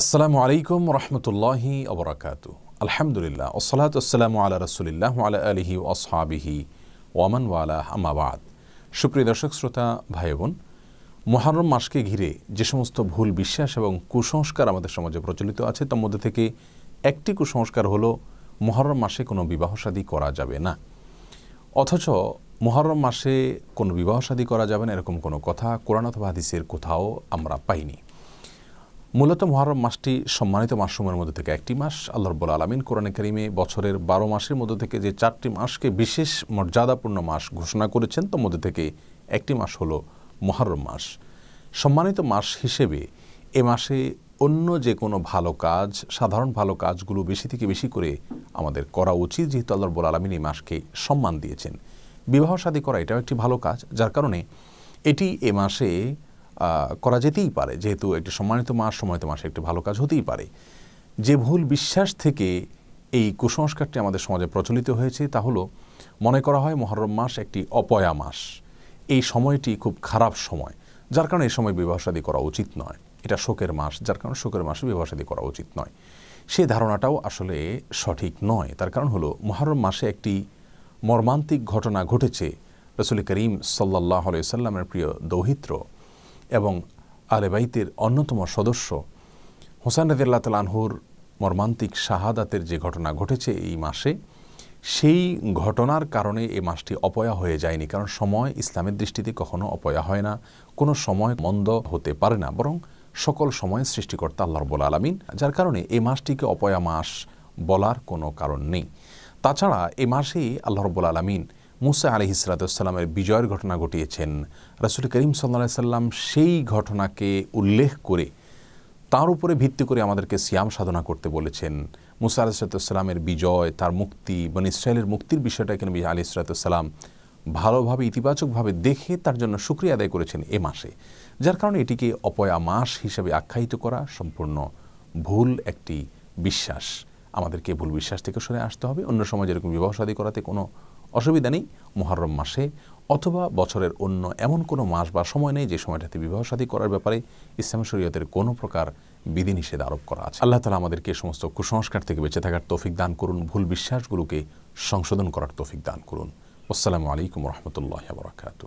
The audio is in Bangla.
আসসালামু আলাইকুম রহমতুল্লাহি অবরাকাতু আলহামদুলিল্লাহ ওসলাত আসসালামু আলা রসুলিল্লাহ আলা আলহি ওসহাবিহি ওয়ামান ওয়ালা আমাবাদ সুপ্রিয় দর্শক, শ্রোতা ভাই বোন মহারম মাসকে ঘিরে যে সমস্ত ভুল বিশ্বাস এবং কুসংস্কার আমাদের সমাজে প্রচলিত আছে, তার মধ্যে থেকে একটি কুসংস্কার হলো মহরম মাসে কোনো বিবাহ শাদী করা যাবে না। অথচ মহরম মাসে কোনো বিবাহ শাদী করা যাবে না, এরকম কোনো কথা কোরআন অথবা হাদিসের কোথাও আমরা পাইনি। মূলত মহরম মাসটি সম্মানিত মাসসমূহের মধ্যে থেকে একটি মাস। আল্লাহ রব্বুল আলমিন কোরআনে করিমে বছরের বারো মাসের মধ্যে থেকে যে চারটি মাসকে বিশেষ মর্যাদাপূর্ণ মাস ঘোষণা করেছেন, তার মধ্যে থেকে একটি মাস হলো মহরম মাস। সম্মানিত মাস হিসেবে এ মাসে অন্য যে কোনো ভালো কাজ, সাধারণ ভালো কাজগুলো বেশি থেকে বেশি করে আমাদের করা উচিত, যেহেতু আল্লাহ রব্বুল আলমিন এই মাসকে সম্মান দিয়েছেন। বিবাহ শাদী করা এটাও একটি ভালো কাজ, যার কারণে এটি এ মাসে করা যেতেই পারে। যেহেতু একটি সম্মানিত মাস সম্মানিত মাসে একটি ভালো কাজ হতেই পারে। যে ভুল বিশ্বাস থেকে এই কুসংস্কারটি আমাদের সমাজে প্রচলিত হয়েছে, তা হলো মনে করা হয় মহরম মাস একটি অপয়া মাস। এই সময়টি খুব খারাপ সময়, যার কারণে এই সময় বিবাহসাদী করা উচিত নয়। এটা শোকের মাস, যার কারণে শোকের মাসে বিবাহ শাদী করা উচিত নয়। সেই ধারণাটাও আসলে সঠিক নয়। তার কারণ হলো মহরম মাসে একটি মর্মান্তিক ঘটনা ঘটেছে। রসুল করিম সাল্লাহ সাল্লামের প্রিয় দৌহিত্র এবং আলেবাইতের অন্যতম সদস্য হোসান রদিল্লা তালানহুর মর্মান্তিক শাহাদাতের যে ঘটনা ঘটেছে এই মাসে, সেই ঘটনার কারণে এই মাসটি অপয়া হয়ে যায়নি। কারণ সময় ইসলামের দৃষ্টিতে কখনো অপয়া হয় না। কোনো সময় মন্দ হতে পারে না। বরং সকল সময় সৃষ্টিকর্তা আল্লাহ রব্বুল আলমিন। যার কারণে এই মাসটিকে অপয়া মাস বলার কোনো কারণ নেই। তাছাড়া এ মাসেই আল্লাহ রব্বুল আলমিন মুসা আলি ইসরাতামের বিজয়ের ঘটনা ঘটিয়েছেন। রাসুল করিম সাল্লা সাল্লাম সেই ঘটনাকে উল্লেখ করে, তার উপরে ভিত্তি করে আমাদেরকে সিয়াম সাধনা করতে বলেছেন। মুসা আলি ইসরাতামের বিজয়, তার মুক্তি মানে ইসরায়েলের মুক্তির বিষয়টা এখানে আলি ইসরাতাম ভালোভাবে, ইতিবাচকভাবে দেখে তার জন্য সুক্রিয়া আদায় করেছেন এ মাসে। যার কারণে এটিকে অপয়া মাস হিসেবে আখ্যায়িত করা সম্পূর্ণ ভুল একটি বিশ্বাস। আমাদেরকে ভুল বিশ্বাস থেকে সরে আসতে হবে। অন্য সময় যেরকম বিবাহ সাদী করাতে কোনো অসুবিধা নেই মহরম মাসে অথবা বছরের অন্য এমন কোনো মাস বা সময় নেই যে সময়টাতে বিবাহ সাদী করার ব্যাপারে ইসলাম শরীয়তের কোনো প্রকার বিধিনিষেধ আরোপ করা আছে। আল্লাহ তালা আমাদেরকে সমস্ত কুসংস্কার থেকে বেঁচে থাকার তৌফিক দান করুন, ভুল বিশ্বাসগুলোকে সংশোধন করার তৌফিক দান করুন। আসসালামু আলাইকুম রহমতুল্লাহ বরাকাতু